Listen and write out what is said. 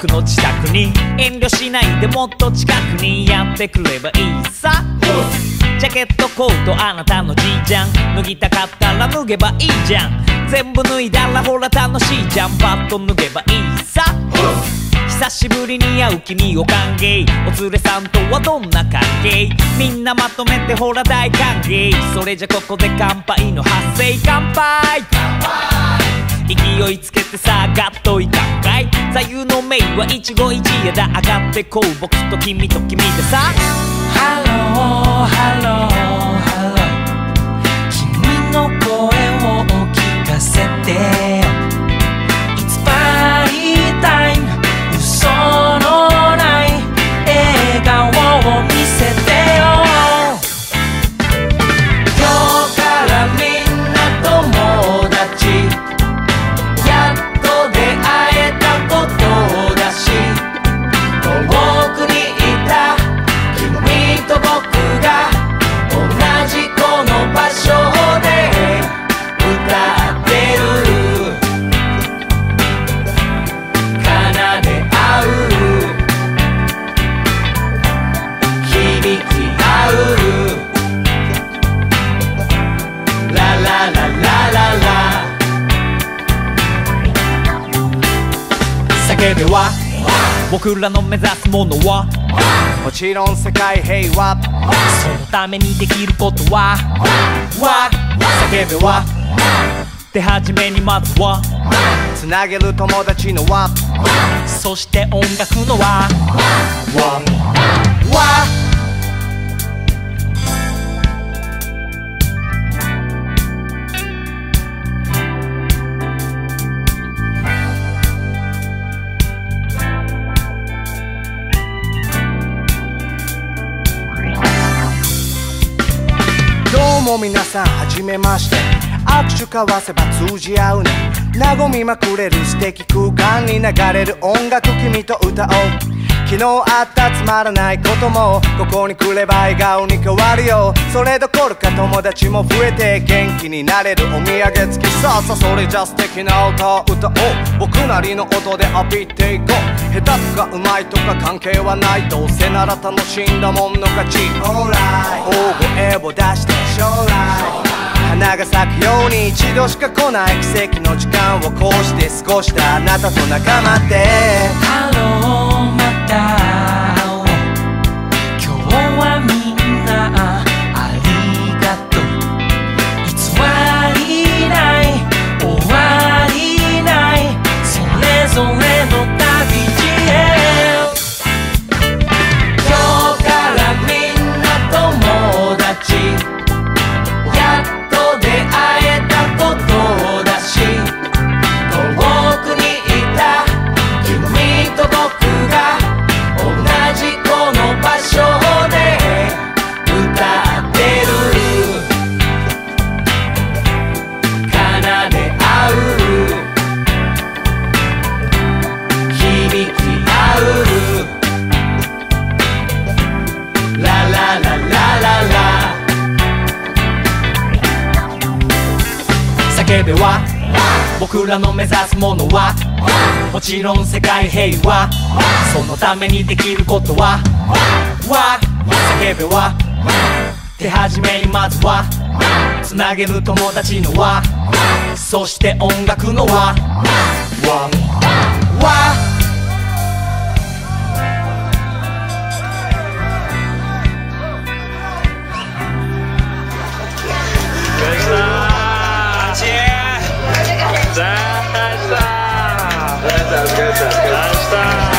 僕の自宅に。遠慮しないでもっと近くにやってくればいいさ。ジャケットコートあなたのじいちゃん。脱ぎたかったら脱げばいいじゃん。全部脱いだらほら楽しいじゃん。パッと脱げばいいさ。久しぶりに会う君を歓迎。お連れさんとはどんな関係？みんなまとめてほら大歓迎。それじゃここで乾杯の発声。乾杯！勢いつけてさ上がっといたんかい？座右の銘は一期一会だ。上がってこう僕と君と君でさ。ハローハローハロー君の声を聞かせて。叫べは僕らの目指すものはもちろん世界平和。そのためにできることはわ叫べは手始めにまずはつなげる友達の輪。そして音楽のはわども皆さんはじめまして。握手交わせば通じ合うね。和みまくれる素敵空間に流れる音楽君と歌おう。昨日あったつまらないこともここに来れば笑顔に変わるよ。それどころか友達も増えて元気になれるお土産付き。さあさあそれじゃ素敵な歌を歌おう。僕なりの音で浴びていこう。下手とかうまいとか関係はない。どうせなら楽しんだもんの勝ち。大声を出して将来。花が咲くように一度しか来ない。奇跡の時間をこうして過ごしたあなたと仲間でハれぞ叫べは僕らの目指すものはもちろん世界平和そのためにできることはわ叫べは手始めにまずはつなげる友達の輪そして音楽の輪わお疲れ様でした。